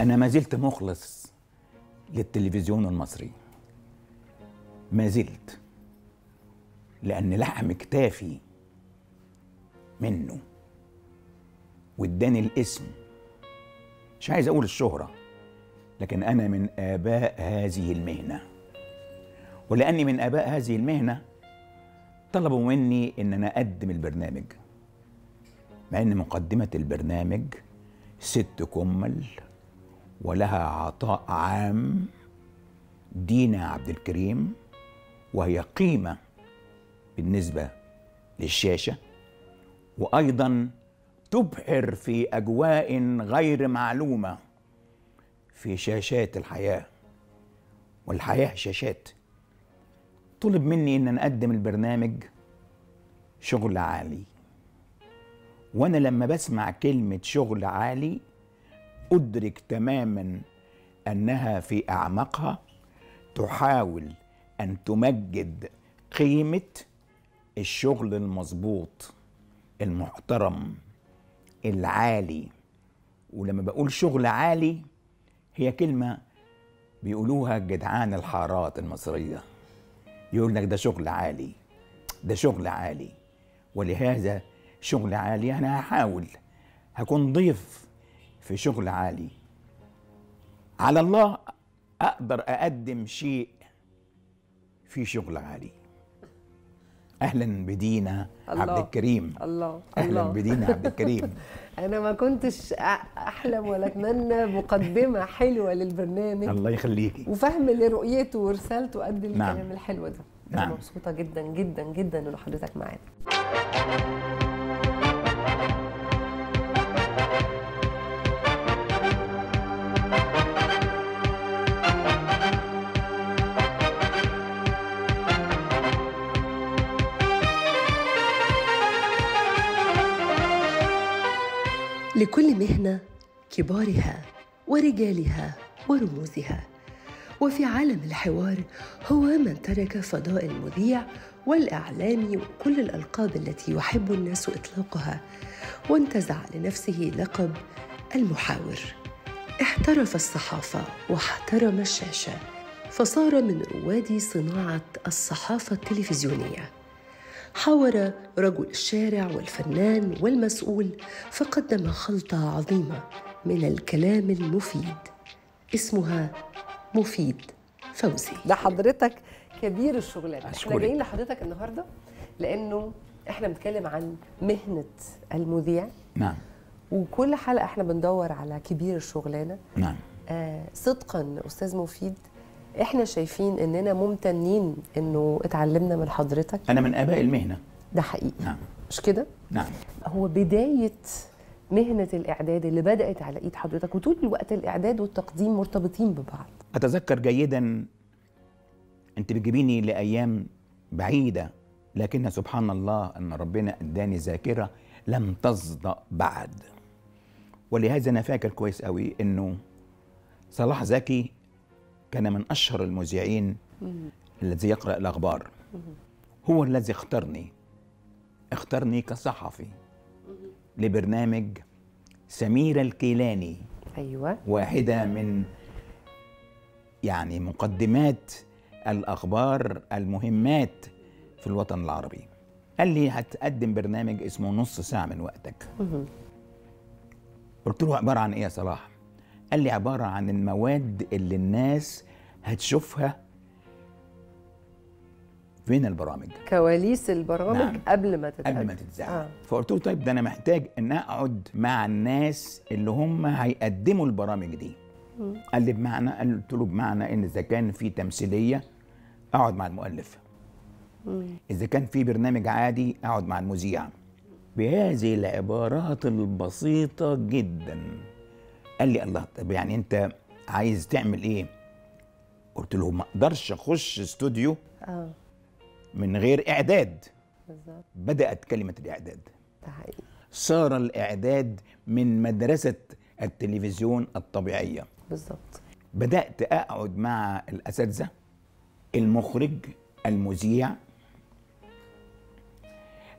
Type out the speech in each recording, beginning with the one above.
أنا ما زلت مخلص للتلفزيون المصري. ما زلت لأن لحم كتافي منه. واداني الاسم. مش عايز أقول الشهرة لكن أنا من آباء هذه المهنة. ولأني من آباء هذه المهنة طلبوا مني إن أنا أقدم البرنامج. مع إن مقدمة البرنامج ست كمل ولها عطاء عام دينا عبد الكريم وهي قيمة بالنسبة للشاشة وأيضا تبحر في أجواء غير معلومة في شاشات الحياة والحياة شاشات. طلب مني إن أنا اقدم البرنامج شغل عالي وأنا لما بسمع كلمة شغل عالي أدرك تماما أنها في اعماقها تحاول أن تمجد قيمة الشغل المظبوط المحترم العالي. ولما بقول شغل عالي هي كلمة بيقولوها جدعان الحارات المصرية. يقول لك ده شغل عالي ده شغل عالي ولهذا شغل عالي أنا هحاول هكون ضيف في شغل عالي. على الله أقدر أقدم شيء في شغل عالي. أهلا بدينا الله. عبد الكريم. الله أهلا الله. بدينا عبد الكريم. أنا ما كنتش أحلم ولا أتمنى مقدمة حلوة للبرنامج. الله يخليكي. وفهم لرؤيته ورسالته قد الكلام نعم. الحلو ده. نعم. أنا مبسوطة جدا جدا جدا ان حضرتك معانا. لكل مهنة كبارها ورجالها ورموزها. وفي عالم الحوار هو من ترك فضاء المذيع والاعلامي وكل الألقاب التي يحب الناس إطلاقها وانتزع لنفسه لقب المحاور. احترف الصحافة واحترم الشاشة فصار من رواد صناعة الصحافة التلفزيونية. حاور رجل الشارع والفنان والمسؤول فقدم خلطة عظيمة من الكلام المفيد. اسمها مفيد فوزي. ده حضرتك كبير الشغلانة. إحنا. جايين لحضرتك النهارده لأنه إحنا بنتكلم عن مهنة المذيع. نعم. وكل حلقة إحنا بندور على كبير الشغلانة. نعم. آه صدقا أستاذ مفيد إحنا شايفين إننا ممتنين إنه اتعلمنا من حضرتك. أنا من آباء المهنة. ده حقيقي. نعم. مش كده؟ نعم. هو بداية مهنة الإعداد اللي بدأت على إيد حضرتك وطول الوقت الإعداد والتقديم مرتبطين ببعض. أتذكر جيدا أنت بتجيبيني لأيام بعيدة لكن سبحان الله أن ربنا أداني ذاكرة لم تصدأ بعد. ولهذا أنا فاكر كويس قوي أنه صلاح زكي كان من أشهر المذيعين الذي يقرأ الأخبار. هو الذي اختارني اختارني كصحفي. لبرنامج سميرة الكيلاني. أيوه. واحدة من يعني مقدمات الأخبار المهمات في الوطن العربي. قال لي هتقدم برنامج اسمه نص ساعة من وقتك. قلت له عبارة عن إيه يا صلاح؟ قال لي عبارة عن المواد اللي الناس هتشوفها فين البرامج؟ كواليس البرامج نعم. قبل ما تتقدم قبل ما تتذاع آه. فقلت له طيب ده أنا محتاج إن أقعد مع الناس اللي هم هيقدموا البرامج دي. قال لي بمعنى قلت له بمعنى إن إذا كان في تمثيلية أقعد مع المؤلف. إذا كان في برنامج عادي أقعد مع المذيع. بهذه العبارات البسيطة جدا. قال لي الله طب يعني أنت عايز تعمل إيه؟ قلت له ما أقدرش أخش استوديو آه. من غير إعداد. بالظبط. بدأت كلمة الإعداد. ده حقيقي. صار الإعداد من مدرسة التلفزيون الطبيعية. بالظبط. بدأت أقعد مع الأساتذة المخرج المذيع.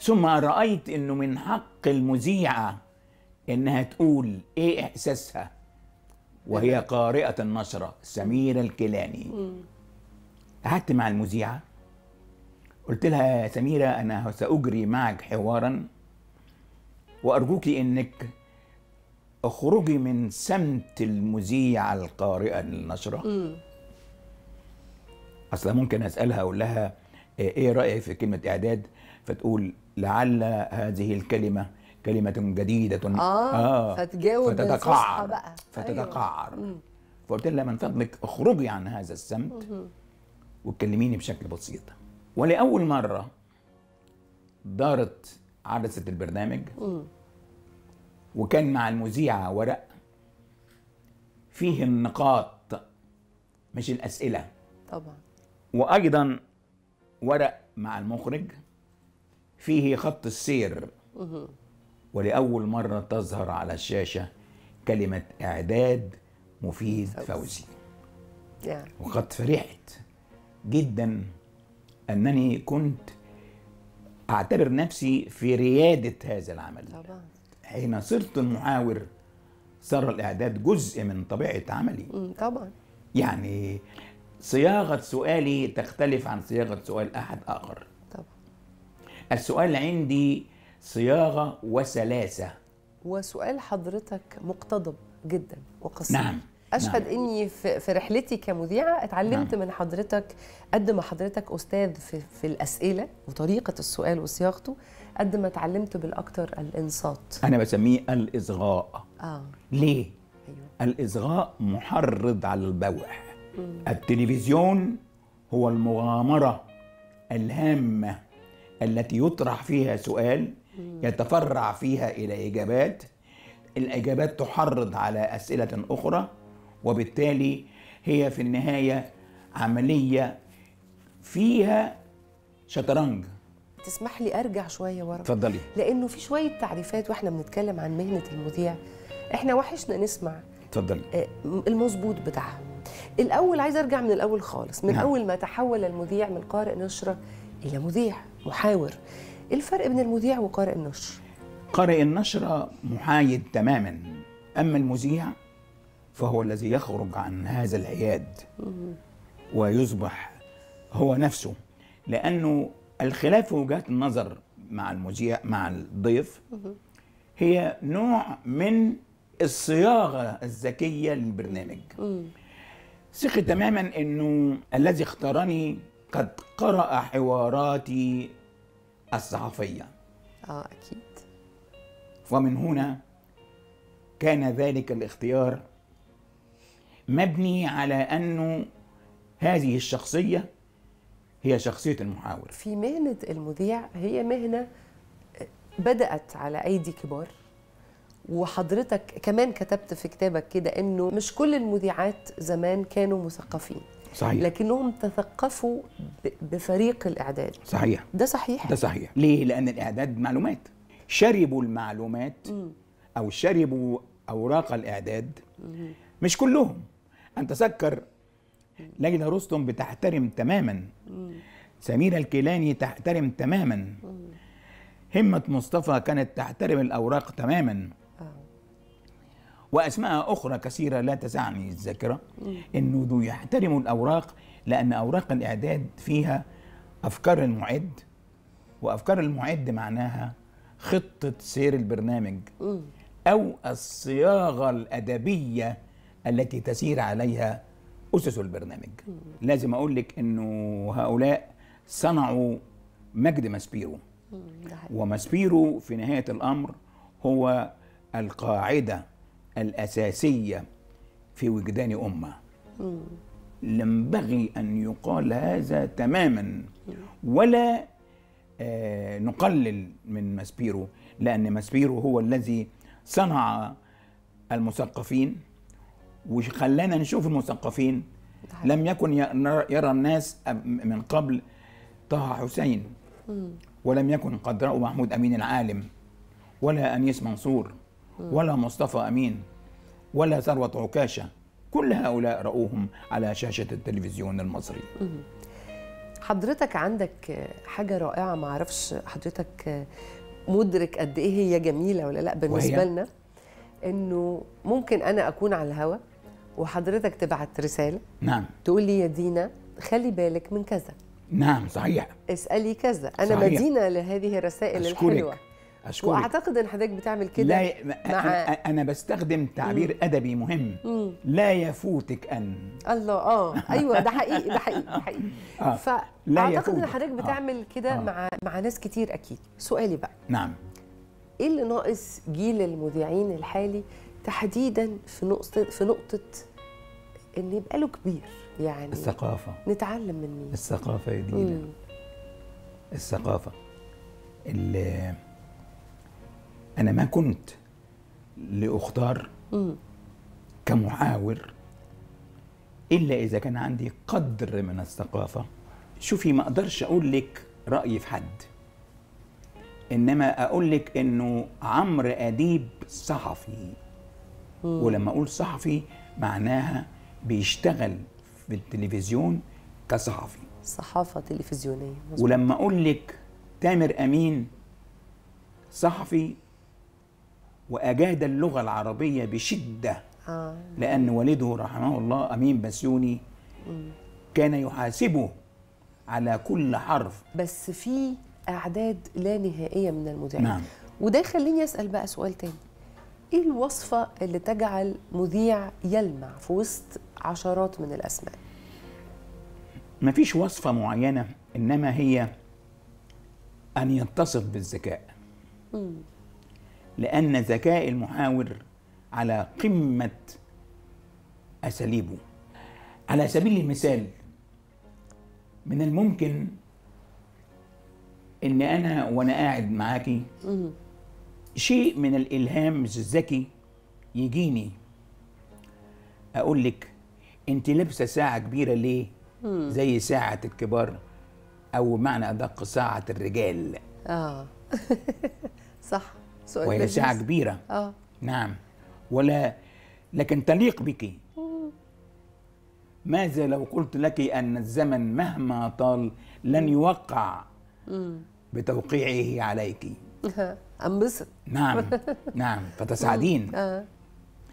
ثم رأيت أنه من حق المذيعة إنها تقول إيه إحساسها؟ وهي قارئة النشرة سميرة الكيلاني. قعدت مع المذيعة قلت لها يا سميرة أنا سأجري معك حوارا وأرجوك أنك اخرجي من سمت المذيعة القارئة للنشرة. أصلا ممكن أسألها أقول لها إيه رأيك في كلمة إعداد؟ فتقول لعل هذه الكلمة كلمة جديدة. آه، فتجاوب بالفصحى فتتقعر بقى. فتتقعر أيوة. فقلت لها من فضلك اخرجي عن هذا السمت وتكلميني بشكل بسيط. ولأول مرة دارت عدسة البرنامج وكان مع المذيعة ورق فيه النقاط مش الأسئلة. طبعا. وأيضا ورق مع المخرج فيه خط السير. ولأول مرة تظهر على الشاشة كلمة إعداد مفيد فوزي. وقد فرحت جدا أنني كنت أعتبر نفسي في ريادة هذا العمل. طبعا. حين صرت المحاور صار الإعداد جزء من طبيعة عملي. طبعا. يعني صياغة سؤالي تختلف عن صياغة سؤال أحد آخر. طبعا. السؤال عندي صياغة وسلاسة وسؤال حضرتك مقتضب جدا وقصير. نعم، أشهد نعم. إني في, رحلتي كمذيعة اتعلمت نعم. من حضرتك قد ما حضرتك أستاذ في, في الأسئلة وطريقة السؤال وصياغته قد ما اتعلمت بالأكثر الإنصات. أنا بسميه الإصغاء آه. ليه؟ أيوه. الإصغاء محرض على البوح. التلفزيون هو المغامرة الهامة التي يطرح فيها سؤال يتفرع فيها إلى إجابات. الإجابات تحرض على أسئلة أخرى وبالتالي هي في النهاية عملية فيها شطرنج. تسمح لي أرجع شوية ورا؟ اتفضلي. لأنه في شوية تعريفات وإحنا بنتكلم عن مهنة المذيع. إحنا وحشنا نسمع اتفضلي. آه، المظبوط بتاعها. الأول عايز أرجع من الأول خالص. من نعم. أول ما تحول المذيع من قارئ نشرة إلى مذيع محاور. الفرق بين المذيع وقارئ النشر؟ قارئ النشرة محايد تماما. أما المذيع فهو الذي يخرج عن هذا الحياد ويصبح هو نفسه. لأنه الخلاف في وجهات النظر مع المذيع مع الضيف هي نوع من الصياغة الذكية للبرنامج. ثق تماما أنه الذي اختارني قد قرأ حواراتي الصحفيه آه أكيد. ومن هنا كان ذلك الاختيار مبني على انه هذه الشخصية هي شخصية المحاور. في مهنة المذيع هي مهنة بدأت على أيدي كبار وحضرتك كمان كتبت في كتابك كده إنه مش كل المذيعات زمان كانوا مثقفين. صحيح. لكنهم تثقفوا بفريق الإعداد. صحيح. ده صحيح. ده صحيح. ليه؟ لأن الإعداد معلومات. شربوا المعلومات أو شربوا أوراق الإعداد. مش كلهم. انت تذكر ليلى رستم بتحترم تماما. سميرة الكيلاني تحترم تماما. همة مصطفى كانت تحترم الأوراق تماما. وأسماء أخرى كثيرة لا تسعني الذاكرة. إنه دو يحترموا الأوراق لأن أوراق الإعداد فيها أفكار المعد وأفكار المعد معناها خطة سير البرنامج أو الصياغة الأدبية التي تسير عليها أسس البرنامج. لازم أقول لك إنه هؤلاء صنعوا مجد ماسبيرو. وماسبيرو في نهاية الأمر هو القاعدة الأساسية في وجدان أمة. ينبغي أن يقال هذا تماما. ولا آه، نقلل من ماسبيرو لأن ماسبيرو هو الذي صنع المثقفين. وخلانا نشوف المثقفين. لم يكن يرى الناس من قبل طه حسين. ولم يكن قد رأوا محمود أمين العالم. ولا أنيس منصور ولا مصطفى أمين ولا ثروة عكاشة كل هؤلاء رأوهم على شاشة التلفزيون المصري حضرتك عندك حاجة رائعة ما أعرفش حضرتك مدرك قد إيه هي جميلة ولا لأ بالنسبة وهي؟ لنا إنه ممكن أنا أكون على الهوا وحضرتك تبعت رسالة نعم تقول لي يا دينا خلي بالك من كذا نعم صحيح اسألي كذا أنا صحيح. مدينة لهذه الرسائل أشكرك. الحلوة أشكرك. وأعتقد إن حضرتك بتعمل كده لا ي... مع أنا, أنا بستخدم تعبير أدبي مهم. لا يفوتك أن. الله آه. أيوه ده حقيقي ده حقيقي ده حقيقي. آه. لا فاعتقد إن. حضرتك آه. بتعمل كده آه. مع مع ناس كتير أكيد. سؤالي بقى. نعم. إيه اللي ناقص جيل المذيعين الحالي تحديدا في نقطة في نقطة إن يبقى له كبير؟ يعني الثقافة. نتعلم من مين؟ الثقافة يا دينا. مم. الثقافة. اللي أنا ما كنت لأختار مم. كمحاور إلا إذا كان عندي قدر من الثقافة شوفي ما أقدرش أقول لك رايي في حد إنما أقول لك إنه عمرو أديب صحفي ولما أقول صحفي معناها بيشتغل في التلفزيون كصحفي صحافة تلفزيونية مظبوط. ولما أقول لك تامر أمين صحفي وأجاد اللغة العربية بشدة. آه. لأن والده رحمه الله أمين بسيوني كان يحاسبه على كل حرف. بس في أعداد لا نهائية من المذيعين. نعم. وده يخليني أسأل بقى سؤال تاني. إيه الوصفة اللي تجعل مذيع يلمع في وسط عشرات من الأسماء؟ ما فيش وصفة معينة إنما هي أن يتصف بالذكاء. لأن ذكاء المحاور على قمة أساليبه. على سبيل المثال من الممكن إن أنا وأنا قاعد معاكي شيء من الإلهام الذكي يجيني. أقول لك أنت لابسة ساعة كبيرة ليه؟ زي ساعة الكبار أو معنى أدق ساعة الرجال. آه. صح. سؤال وهي لذيذ. ساعة كبيرة. آه. نعم. ولا لكن تليق بك. ماذا لو قلت لك أن الزمن مهما طال لن يوقع بتوقيعه عليك؟ أنبسط. نعم. نعم. فتسعدين. آه.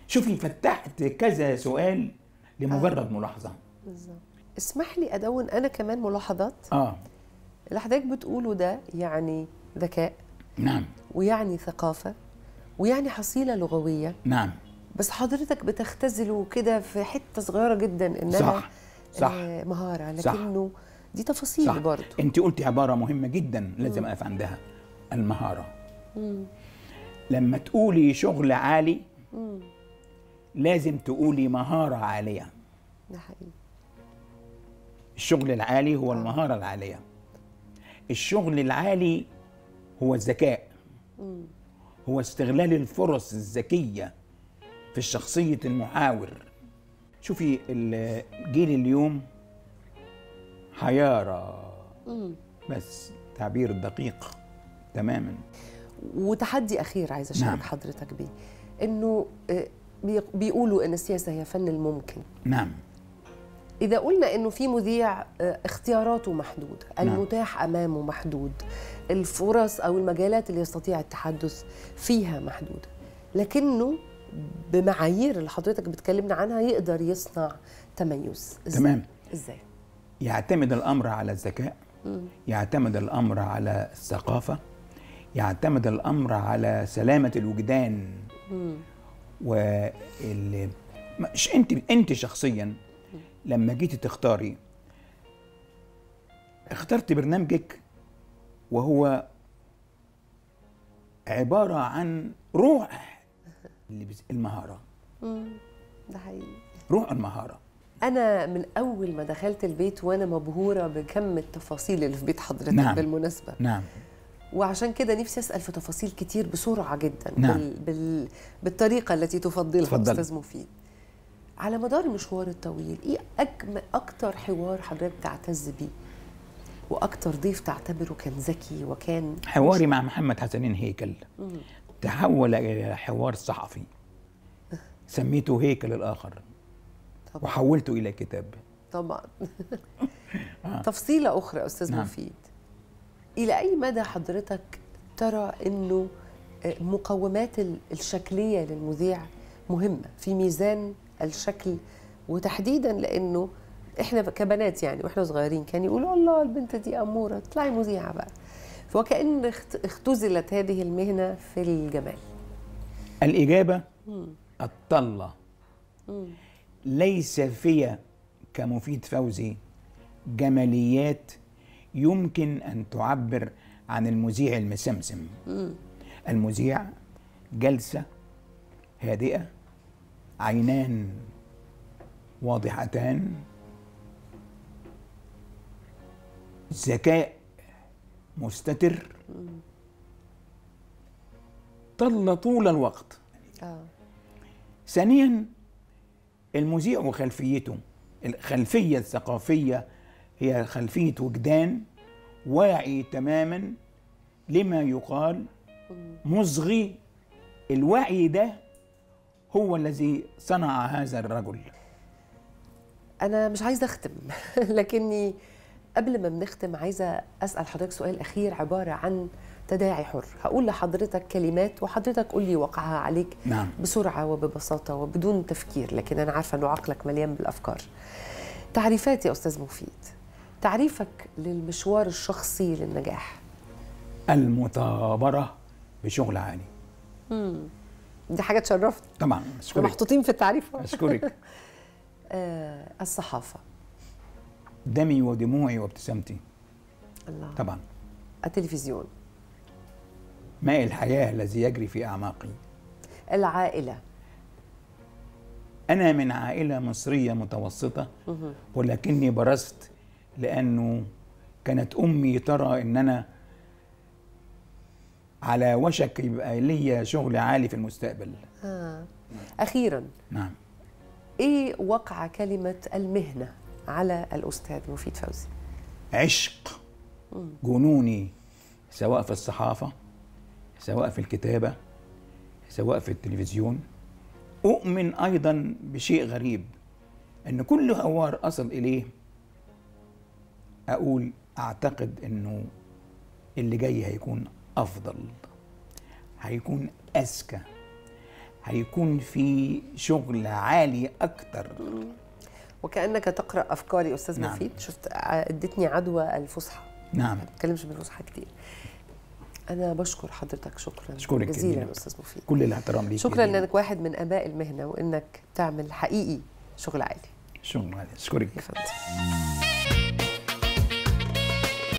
شوفي فتحت كذا سؤال لمجرد ملاحظة. بالظبط. اسمح لي أدون أنا كمان ملاحظات. آه. اللي حضرتك بتقوله ده يعني ذكاء. نعم. ويعني ثقافة ويعني حصيلة لغوية. نعم. بس حضرتك بتختزله كده في حتة صغيرة جدا إنها صح صح آه صح. لكنه دي تفاصيل صح. برضه. أنت قلتي عبارة مهمة جدا لازم أقف عندها المهارة. لما تقولي شغل عالي لازم تقولي مهارة عالية. ده حقيقي. الشغل العالي هو المهارة العالية. الشغل العالي هو الذكاء. هو استغلال الفرص الذكية في شخصيه المحاور. شوفي الجيل اليوم حيارة. بس تعبير دقيق تماما. وتحدي أخير عايزة أشارك نعم. حضرتك بيه. إنه آه، بي- بيقولوا إن السياسة هي فن الممكن. نعم. إذا قلنا إنه في مذيع آه، اختياراته محدوده نعم. المتاح أمامه محدود الفرص أو المجالات اللي يستطيع التحدث فيها محدوده لكنه بمعايير اللي حضرتك بتكلمنا عنها يقدر يصنع تميز إزاي؟ تمام. إزاي يعتمد الأمر على الذكاء يعتمد الأمر على الثقافة يعتمد الأمر على سلامة الوجدان وال مش أنت أنت شخصيا لما جيتي تختاري اخترت برنامجك وهو عبارة عن روح المهارة. ده حقيقي. روح المهارة. أنا من أول ما دخلت البيت وأنا مبهورة بكم التفاصيل اللي في بيت حضرتك نعم. بالمناسبة. نعم. وعشان كده نفسي أسأل في تفاصيل كتير بسرعة جدا نعم. بال... بال... بالطريقة التي تفضلها. أستاذ مفيد. على مدار المشوار الطويل إيه أجمل أكتر حوار حضرتك تعتز بيه؟ وأكتر ضيف تعتبره كان ذكي وكان حواري مع محمد حسنين هيكل. تحول إلى حوار صحفي. سميته هيكل الآخر. طبعا. وحولته إلى كتاب. طبعا. تفصيلة أخرى أستاذ نعم. مفيد. إلى أي مدى حضرتك ترى إنه مقومات ال- الشكلية للمذيع مهمة؟ في ميزان الشكل وتحديدا لأنه إحنا كبنات يعني وإحنا صغيرين كان يقولوا الله البنت دي أمورة اطلعي مذيعة بقى. فوكأن اخت- اختزلت هذه المهنة في الجمال. الإجابة؟ الطلة. ليس في كمفيد فوزي جماليات يمكن أن تعبر عن المذيع المسمسم. المذيع جلسة هادئة عينان واضحتان. ذكاء مستتر. طل طول الوقت. آه. ثانيا المذيع وخلفيته. الخلفية الثقافية هي خلفية وجدان واعي تماما لما يقال مصغي. الوعي ده هو الذي صنع هذا الرجل. أنا مش عايزة أختم لكني قبل ما بنختم عايزة أسأل حضرتك سؤال أخير عبارة عن تداعي حر. هقول لحضرتك كلمات وحضرتك قول لي وقعها عليك نعم. بسرعة وببساطة وبدون تفكير لكن أنا عارفة إنه عقلك مليان بالأفكار. تعريفات يا أستاذ مفيد. تعريفك للمشوار الشخصي للنجاح. المثابرة بشغل عالي. دي حاجة تشرفني طبعا إحنا أشكرك. محطوطين في التعريف. أشكرك. آه الصحافة. دمي ودموعي وابتسامتي. الله. طبعا التلفزيون. ماء الحياة الذي يجري في أعماقي؟ العائلة. أنا من عائلة مصرية متوسطة ولكني برزت لأنه كانت أمي ترى إن أنا على وشك يبقى ليا شغل عالي في المستقبل. آه. أخيرا نعم. إيه وقع كلمة المهنة على الأستاذ مفيد فوزي؟ عشق. جنوني سواء في الصحافة سواء في الكتابة سواء في التلفزيون. أؤمن أيضا بشيء غريب أن كل هوار أصل إليه أقول أعتقد أنه اللي جاي هيكون أفضل. هيكون أذكى. هيكون في شغل عالي أكتر. وكأنك تقرأ أفكاري أستاذ نعم. مفيد. شفت ادتني عدوى الفصحى. نعم. ما بتكلمش بالفصحى كتير. أنا بشكر حضرتك شكرا. أشكرك جزيلا. أستاذ مفيد. كل الاحترام ليك شكرا جزيلا. انك واحد من آباء المهنة وإنك تعمل حقيقي شغل عالي. شكرا أشكرك يا فندم.